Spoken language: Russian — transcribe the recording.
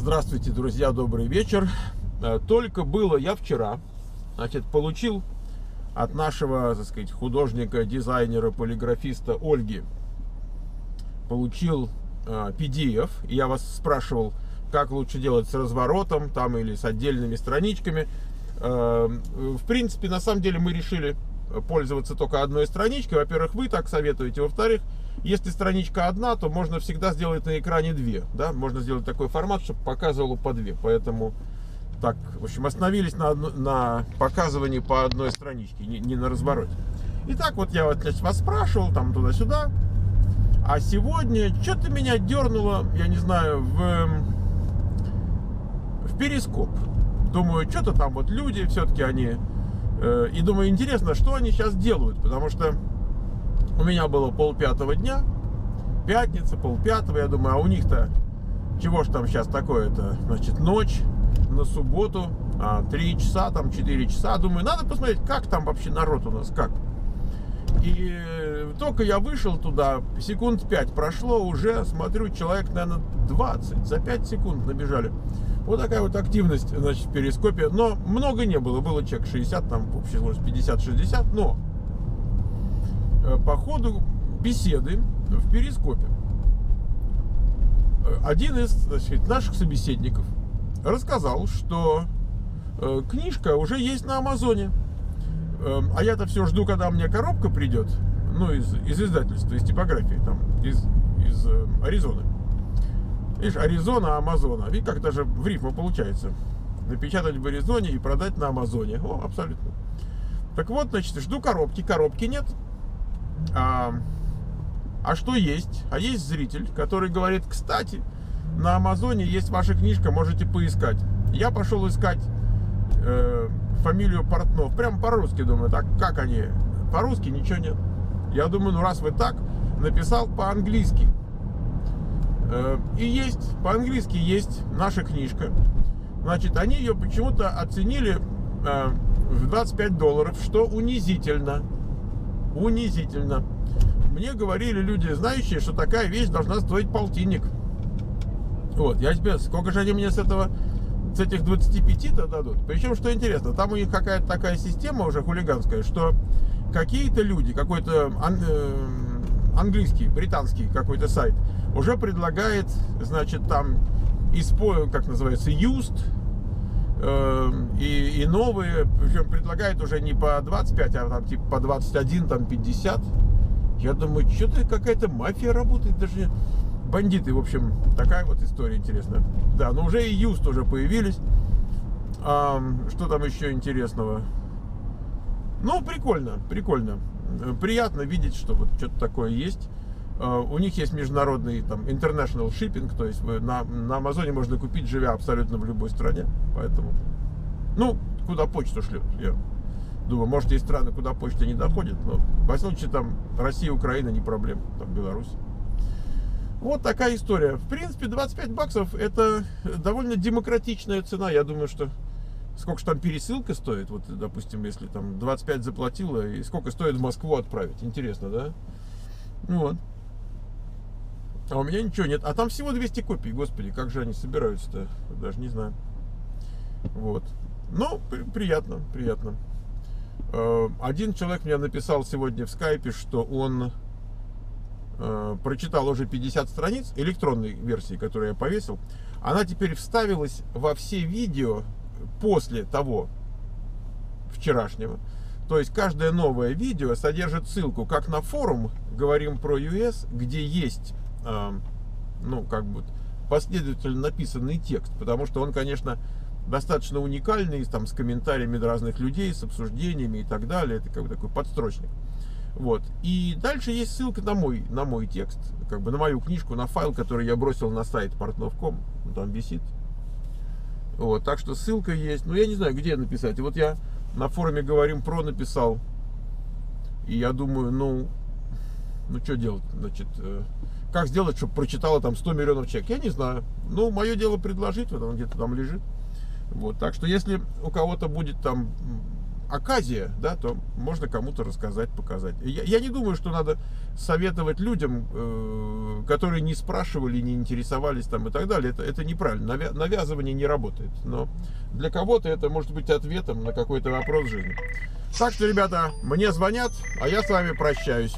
Здравствуйте, друзья, добрый вечер. Э, Только было я вчера, значит, получил от нашего, так сказать, художника, дизайнера, полиграфиста Ольги, получил э, PDF. И я вас спрашивал, как лучше делать с разворотом там или с отдельными страничками. Э, В принципе, на самом деле мы решили пользоваться только одной страничкой. Во-первых, вы так советуете. Во-вторых, если страничка одна, то можно всегда сделать на экране две. Да? Можно сделать такой формат, чтобы показывало по две. Поэтому так, в общем, остановились на, на показывании по одной страничке, не, не на развороте. Итак, вот я вот вас спрашивал, там туда-сюда. А сегодня что-то меня дернуло, я не знаю, в, эм, в перископ. Думаю, что-то там вот люди, все-таки они... э, и думаю, интересно, что они сейчас делают, потому что у меня было полпятого дня, пятница, полпятого, я думаю, а у них-то чего ж там сейчас такое-то, значит, ночь на субботу, а, 3 часа, там 4 часа, думаю, надо посмотреть, как там вообще народ у нас, как. И э, только я вышел туда, секунд 5 прошло, уже смотрю, человек, наверное, 20, за 5 секунд набежали. Вот такая вот активность, значит, в перископе. Но много не было, было человек 60, там в общей сложности 50-60, но по ходу беседы в перископе э, один из значит, наших собеседников рассказал, что э, книжка уже есть на Амазоне. Эм, а я-то все жду, когда мне коробка придет, ну, из, из издательства, из типографии, там, из, из э, Аризоны. Видишь, Аризона, Амазона. Видишь, как даже в рифму получается. Напечатать в Аризоне и продать на Амазоне. О, абсолютно. Так вот, значит, жду коробки. Коробки нет. А, а что есть? А есть зритель, который говорит, кстати, на Амазоне есть ваша книжка, можете поискать. Я пошел искать э, фамилию Портнов. Прям по-русски думаю, так как они? По-русски ничего нет. Я думаю, ну раз вы так, написал по-английски. Э, и есть, по-английски есть наша книжка. Значит, они ее почему-то оценили э, в 25 долларов, что унизительно. Унизительно. Мне говорили люди, знающие, что такая вещь должна стоить полтинник. Вот, я тебе, сколько же они мне с этого, с этих 25-то дадут? Причем, что интересно, там у них какая-то такая система уже хулиганская, что какие-то люди, какой-то ан- э, английский, британский какой-то сайт уже предлагает, значит, там испо, как называется, used, и, и новые, причем предлагает уже не по 25, а там типа по 21, там 50. Я думаю, что-то какая-то мафия работает, даже бандиты, в общем, такая вот история интересная. Да, но уже и юст уже появились. А, что там еще интересного? Ну, прикольно, прикольно. Э, Приятно видеть, что вот что-то такое есть. А, У них есть международный там international shipping, то есть вы на, на Амазоне можно купить, живя абсолютно в любой стране. Поэтому, ну, куда почту шлют. Я думаю, может, есть страны, куда почта не доходит, но, во всяком случае, там Россия, Украина не проблема, там Беларусь. Вот такая история. В принципе, 25 баксов это довольно демократичная цена. Я думаю, что сколько же там пересылка стоит, вот, допустим, если там 25 заплатила, и сколько стоит в Москву отправить. Интересно, да? Вот. А у меня ничего нет. А там всего 200 копий, господи, как же они собираются-то? Даже не знаю. Вот. Ну, при- приятно, приятно. Э, Один человек мне написал сегодня в скайпе, что он э, прочитал уже 50 страниц электронной версии, которую я повесил. Она теперь вставилась во все видео после того вчерашнего. То есть каждое новое видео содержит ссылку как на форум «Говорим про US», где есть, ну, как бы последовательно написанный текст, потому что он, конечно, достаточно уникальный, там, с комментариями разных людей, с обсуждениями и так далее. Это как бы такой подстрочник. Вот. И дальше есть ссылка на мой, на мой текст, как бы на мою книжку, на файл, который я бросил на сайт Портнов.ком. Там висит. Вот, так что ссылка есть. Ну, я не знаю, где написать. Вот я на форуме говорим про написал. И я думаю, ну, ну что делать? Значит, э, как сделать, чтобы прочитало там 100 миллионов человек? Я не знаю. Ну, мое дело предложить, вот он где-то там лежит. Вот, так что если у кого-то будет там оказия, да, то можно кому-то рассказать, показать. Я, я не думаю, что надо советовать людям, э, которые не спрашивали, не интересовались там и так далее. Это, это неправильно. Навя- навязывание не работает. Но для кого-то это может быть ответом на какой-то вопрос жизни. Так что, ребята, мне звонят, а я с вами прощаюсь.